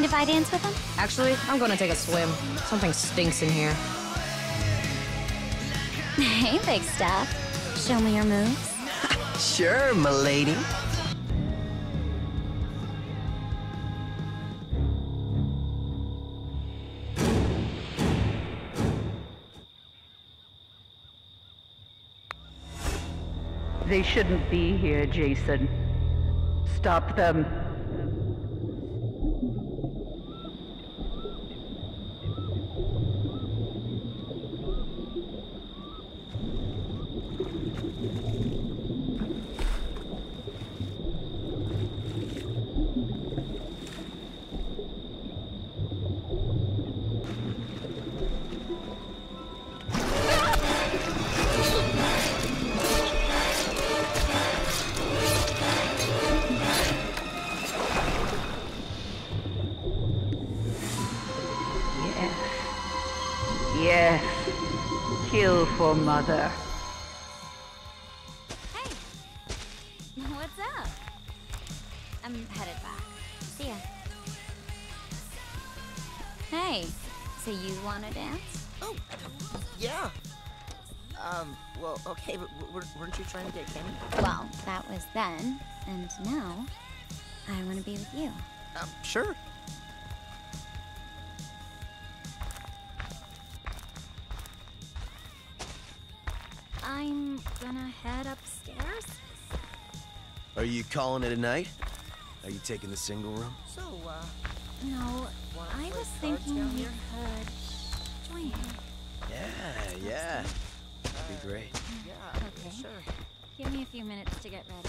Mind if I dance with him? Actually, I'm gonna take a swim. Something stinks in here. Hey, big stuff. Show me your moves. Sure, milady. They shouldn't be here, Jason. Stop them. Yes. Kill for mother. Hey! What's up? I'm headed back. See ya. Hey, so you wanna dance? Oh, yeah. Um, well, okay, but w- w- weren't you trying to get Kenny? Well, that was then, and now I wanna be with you. Um, sure. I'm gonna head upstairs. Are you calling it a night? Are you taking the single room? So, uh, No, I was thinking down you here? could join me. Yeah, yeah. That'd be great. yeah, Okay. sure. Give me a few minutes to get ready.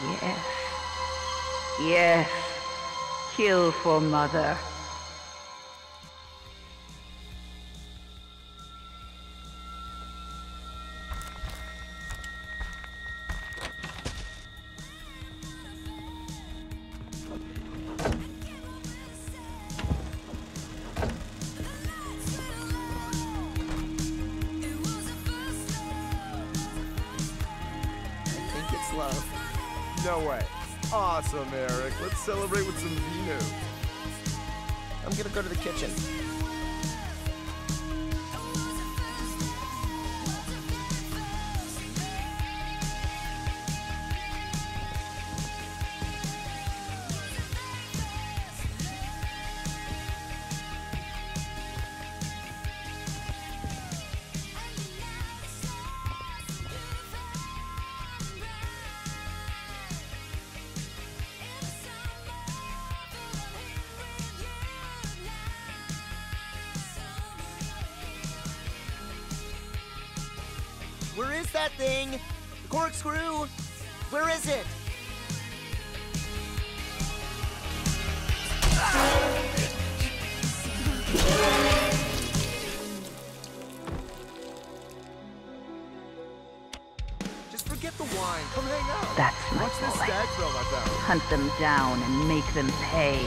Yes. Yes. Kill for mother. I think it's love. No way. Awesome, Eric. Let's celebrate with some vino. I'm gonna go to the kitchen. Where is that thing? The corkscrew? Where is it? Just forget the wine. Come hang out. That's my Watch this stag film I found. Hunt them down and make them pay.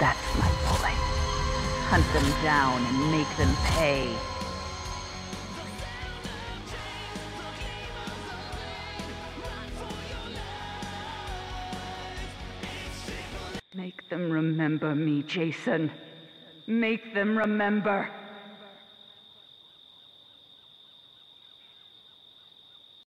That's my boy. Hunt them down and make them pay. Make them remember me, Jason. Make them remember.